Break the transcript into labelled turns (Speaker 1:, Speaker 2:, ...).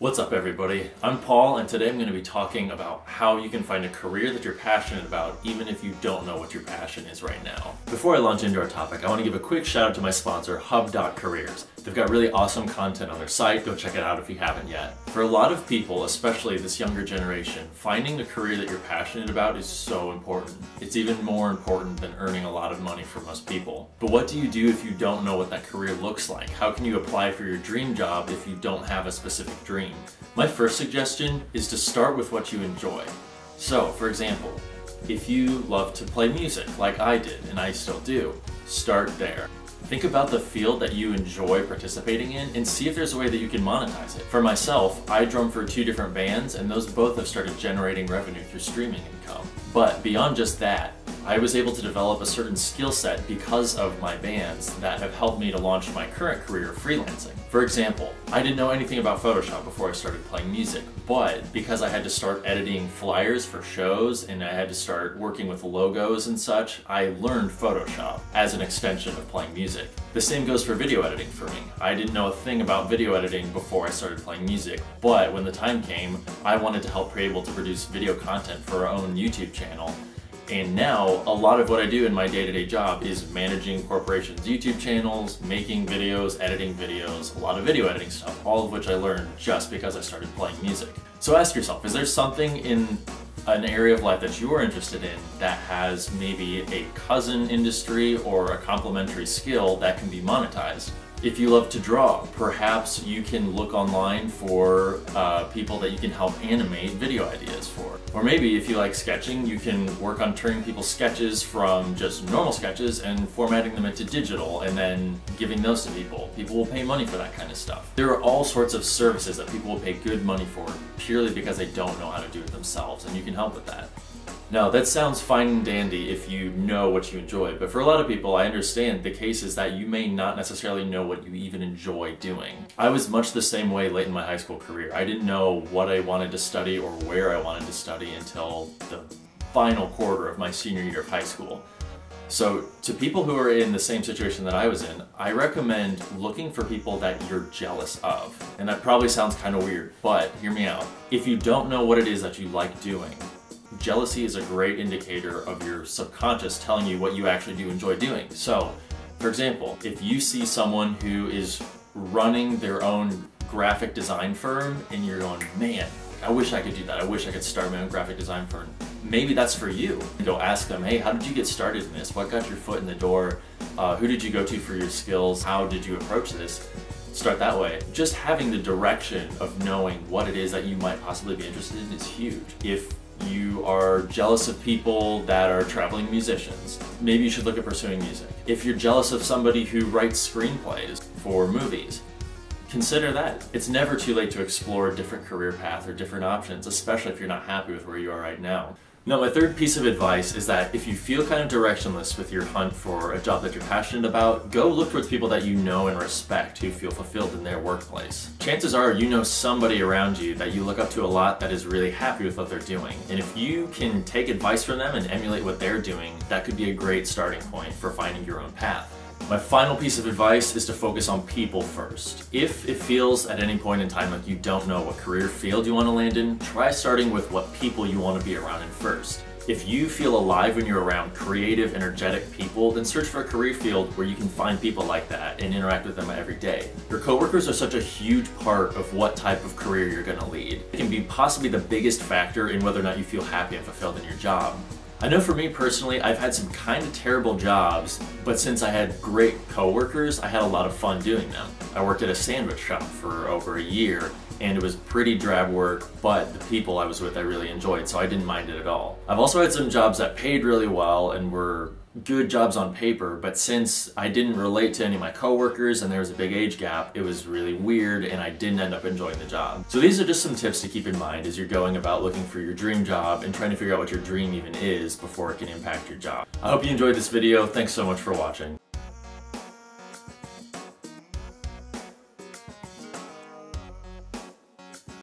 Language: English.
Speaker 1: What's up everybody? I'm Paul and today I'm going to be talking about how you can find a career that you're passionate about even if you don't know what your passion is right now. Before I launch into our topic, I want to give a quick shout out to my sponsor, Hub.careers. They've got really awesome content on their site, go check it out if you haven't yet. For a lot of people, especially this younger generation, finding a career that you're passionate about is so important. It's even more important than earning a lot of money for most people. But what do you do if you don't know what that career looks like? How can you apply for your dream job if you don't have a specific dream? My first suggestion is to start with what you enjoy. So, for example, if you love to play music like I did, and I still do, start there. Think about the field that you enjoy participating in and see if there's a way that you can monetize it. For myself, I drum for two different bands and those both have started generating revenue through streaming income. But beyond just that, I was able to develop a certain skill set because of my bands that have helped me to launch my current career freelancing. For example, I didn't know anything about Photoshop before I started playing music, but because I had to start editing flyers for shows and I had to start working with logos and such, I learned Photoshop as an extension of playing music. The same goes for video editing for me. I didn't know a thing about video editing before I started playing music, but when the time came, I wanted to help be able to produce video content for our own YouTube channel and now, a lot of what I do in my day-to-day -day job is managing corporations' YouTube channels, making videos, editing videos, a lot of video editing stuff, all of which I learned just because I started playing music. So ask yourself, is there something in an area of life that you are interested in that has maybe a cousin industry or a complementary skill that can be monetized? If you love to draw, perhaps you can look online for uh, people that you can help animate video ideas for. Or maybe if you like sketching, you can work on turning people's sketches from just normal sketches and formatting them into digital and then giving those to people. People will pay money for that kind of stuff. There are all sorts of services that people will pay good money for purely because they don't know how to do it themselves and you can help with that. Now, that sounds fine and dandy if you know what you enjoy, but for a lot of people, I understand the case is that you may not necessarily know what you even enjoy doing. I was much the same way late in my high school career. I didn't know what I wanted to study or where I wanted to study until the final quarter of my senior year of high school. So to people who are in the same situation that I was in, I recommend looking for people that you're jealous of. And that probably sounds kind of weird, but hear me out. If you don't know what it is that you like doing, jealousy is a great indicator of your subconscious telling you what you actually do enjoy doing. So, for example, if you see someone who is running their own graphic design firm and you're going, man, I wish I could do that. I wish I could start my own graphic design firm. Maybe that's for you. Go ask them, hey, how did you get started in this? What got your foot in the door? Uh, who did you go to for your skills? How did you approach this? Start that way. Just having the direction of knowing what it is that you might possibly be interested in is huge. If you are jealous of people that are traveling musicians, maybe you should look at pursuing music. If you're jealous of somebody who writes screenplays for movies, consider that. It's never too late to explore a different career path or different options, especially if you're not happy with where you are right now. Now, my third piece of advice is that if you feel kind of directionless with your hunt for a job that you're passionate about, go look towards people that you know and respect who feel fulfilled in their workplace. Chances are you know somebody around you that you look up to a lot that is really happy with what they're doing. And if you can take advice from them and emulate what they're doing, that could be a great starting point for finding your own path. My final piece of advice is to focus on people first. If it feels at any point in time like you don't know what career field you want to land in, try starting with what people you want to be around in first. If you feel alive when you're around creative, energetic people, then search for a career field where you can find people like that and interact with them every day. Your coworkers are such a huge part of what type of career you're going to lead. It can be possibly the biggest factor in whether or not you feel happy and fulfilled in your job. I know for me personally, I've had some kind of terrible jobs, but since I had great coworkers, I had a lot of fun doing them. I worked at a sandwich shop for over a year, and it was pretty drab work, but the people I was with I really enjoyed, so I didn't mind it at all. I've also had some jobs that paid really well and were good jobs on paper, but since I didn't relate to any of my coworkers and there was a big age gap, it was really weird and I didn't end up enjoying the job. So these are just some tips to keep in mind as you're going about looking for your dream job and trying to figure out what your dream even is before it can impact your job. I hope you enjoyed this video. Thanks so much for watching.